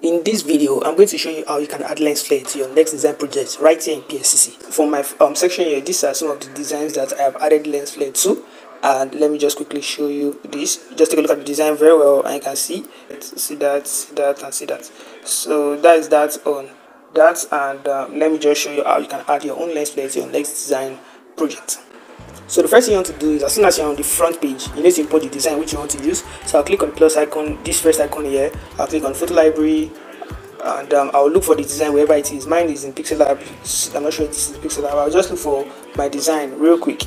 In this video, I'm going to show you how you can add lens flare to your next design project right here in PSCC. For my um, section here, these are some of the designs that I have added lens flare to. And let me just quickly show you this. Just take a look at the design very well and you can see, see that, see that and see that. So that is that on that and um, let me just show you how you can add your own lens flare to your next design project. So the first thing you want to do is as soon as you're on the front page, you need to import the design which you want to use. So I'll click on the plus icon, this first icon here. I'll click on photo library and um, I'll look for the design wherever it is. Mine is in PixelLab. I'm not sure if this is PixelLab. I'll just look for my design real quick.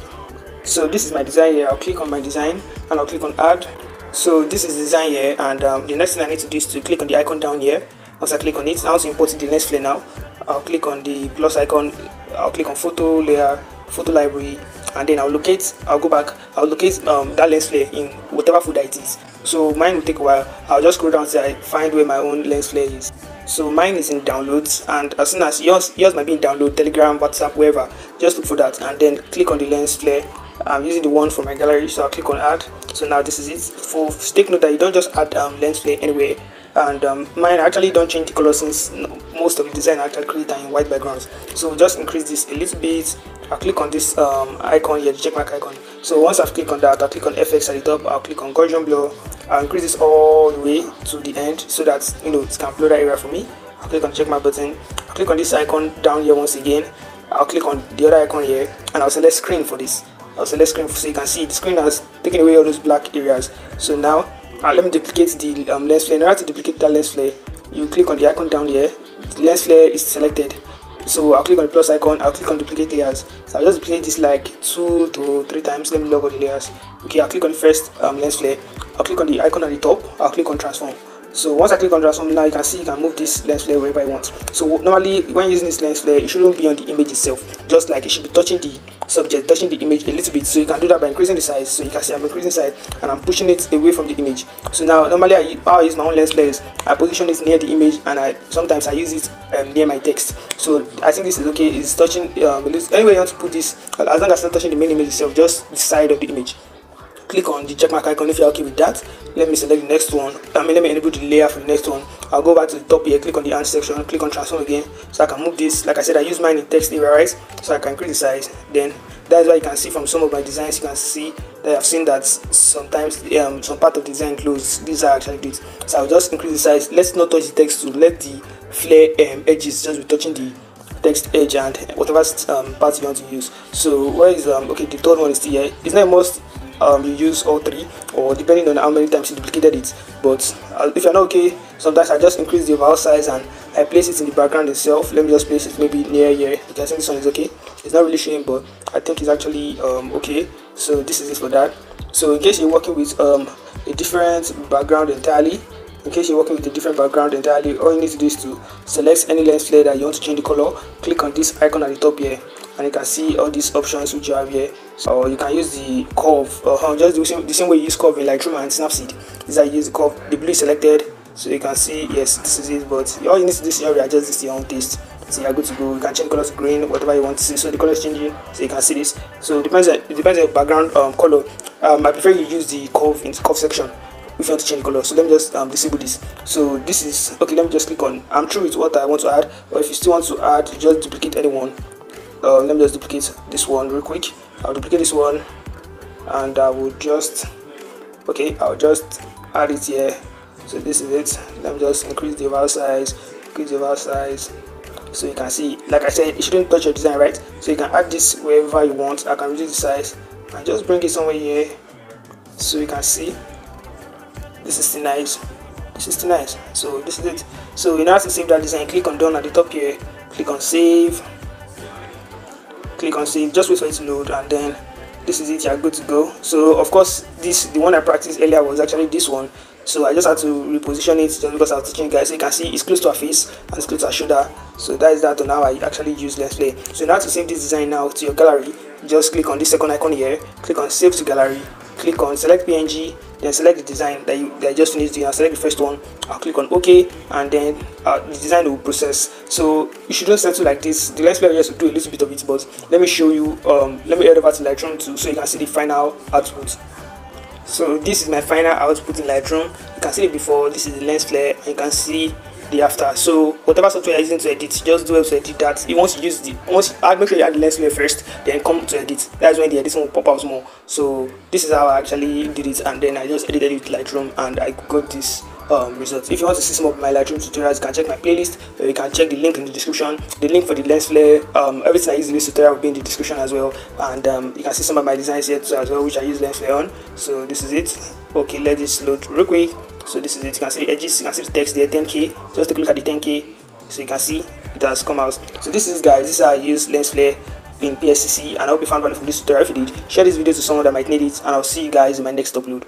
So this is my design here. I'll click on my design and I'll click on add. So this is the design here and um, the next thing I need to do is to click on the icon down here. Once I click on it, I want to import the next flare now. I'll click on the plus icon. I'll click on photo layer, photo library and then I'll locate, I'll go back, I'll locate um, that lens flare in whatever folder it is. So mine will take a while. I'll just scroll down till I find where my own lens flare is. So mine is in downloads and as soon as yours, yours might be in download, telegram, whatsapp, wherever, just look for that and then click on the lens flare. I'm using the one from my gallery so I'll click on add. So now this is it. For take note that you don't just add um, lens flare anywhere and um, mine actually don't change the color since most of the design I actually create in white backgrounds. So just increase this a little bit. I'll click on this um, icon here the checkmark icon. So once I've clicked on that I'll click on FX at the top. I'll click on Gaussian blur. I'll increase this all the way to the end so that you know it can blur that area for me. I'll click on check my button. I'll click on this icon down here once again. I'll click on the other icon here and I'll select screen for this. I'll select screen so you can see the screen has taken away all those black areas. So now uh, let me duplicate the um, lens flare. In order to duplicate that lens flare you click on the icon down here. The lens flare is selected. So i'll click on the plus icon. I'll click on duplicate layers. So i'll just duplicate this like two to three times. Let me log all the layers. Okay i'll click on the first um, lens flare. I'll click on the icon at the top. I'll click on transform so once I click on transform now you can see you can move this lens flare wherever I want. So normally when using this lens flare it shouldn't be on the image itself. Just like it should be touching the subject touching the image a little bit. So you can do that by increasing the size. So you can see I'm increasing size and I'm pushing it away from the image. So now normally I, I use my own lens flares I position it near the image and I sometimes I use it um, near my text. So I think this is okay. It's touching um, anyway you want to put this as long as it's not touching the main image itself just the side of the image click on the checkmark icon. If you're okay with that let me select the next one. I mean let me enable the layer for the next one. I'll go back to the top here click on the hand section click on transform again. So i can move this. Like i said i use mine in text area right? So i can increase the size. Then that's why you can see from some of my designs you can see that i've seen that sometimes um, some part of the design close these are actually good so i'll just increase the size. Let's not touch the text to let the flare um, edges just be touching the text edge and whatever um, part you want to use. So where is um okay the third one is here. It's not most um, you use all three or depending on how many times you duplicated it. But uh, if you're not okay sometimes I just increase the overall size and I place it in the background itself. Let me just place it maybe near here. You can see this one is okay. It's not really showing but I think it's actually um, okay. So this is it for that. So in case you're working with um, a different background entirely in case you're working with a different background entirely all you need to do is to select any lens flare that you want to change the color. Click on this icon at the top here and you can see all these options which you have here. So you can use the curve uh, just the same, the same way you use curve in Lightroom and Snapseed. Is use the curve. The blue selected. So you can see yes this is it but all you need to do is readjust this to your own taste. So you're good to go. You can change color to green whatever you want to see. So the color is changing. So you can see this. So it depends on, it depends on background um, color. Um, I prefer you use the curve in the curve section if you want to change color. So let me just um, disable this. So this is okay let me just click on I'm through with what I want to add. Or if you still want to add just duplicate anyone uh, let me just duplicate this one real quick. I'll duplicate this one and I will just okay I'll just add it here. So this is it. Let me just increase the overall size increase the overall size. So you can see like I said it shouldn't touch your design right? So you can add this wherever you want. I can reduce the size and just bring it somewhere here. So you can see this is still nice. This is still nice. So this is it. So in order to save that design. Click on done at the top here. Click on save click on save just wait for it to load and then this is it you're good to go. So of course this the one i practiced earlier was actually this one. So i just had to reposition it just because i was teaching you guys. So you can see it's close to our face and it's close to our shoulder. So that is that on how i actually use lens flare so now to save this design now to your gallery just click on this second icon here. Click on save to gallery. Click on select png then select the design that you that just finished doing. I'll select the first one I'll click on OK and then uh, the design will process. So you shouldn't settle like this. The lens flare just do a little bit of it but let me show you um let me head over to Lightroom 2 so you can see the final output. So this is my final output in Lightroom. You can see it before. This is the lens flare and you can see the after so whatever software you're using to edit just do it to edit that you want to use the once add make sure you add the lens flare first then come to edit that's when the editing will pop out more so this is how i actually did it and then i just edited it with lightroom and i got this um, results. If you want to see some of my Lightroom tutorials, you can check my playlist. You can check the link in the description. The link for the lens flare, um, everything I use in this tutorial will be in the description as well. And um, you can see some of my designs here too as well, which I use lens flare on. So this is it. Okay, let this load real quick. So this is it. You can see edges. You can see the text there, 10k. Just take a look at the 10k. So you can see it has come out. So this is guys. This is how I use lens flare in PSCC and I hope you found value from this tutorial. If you did, share this video to someone that might need it and I'll see you guys in my next upload.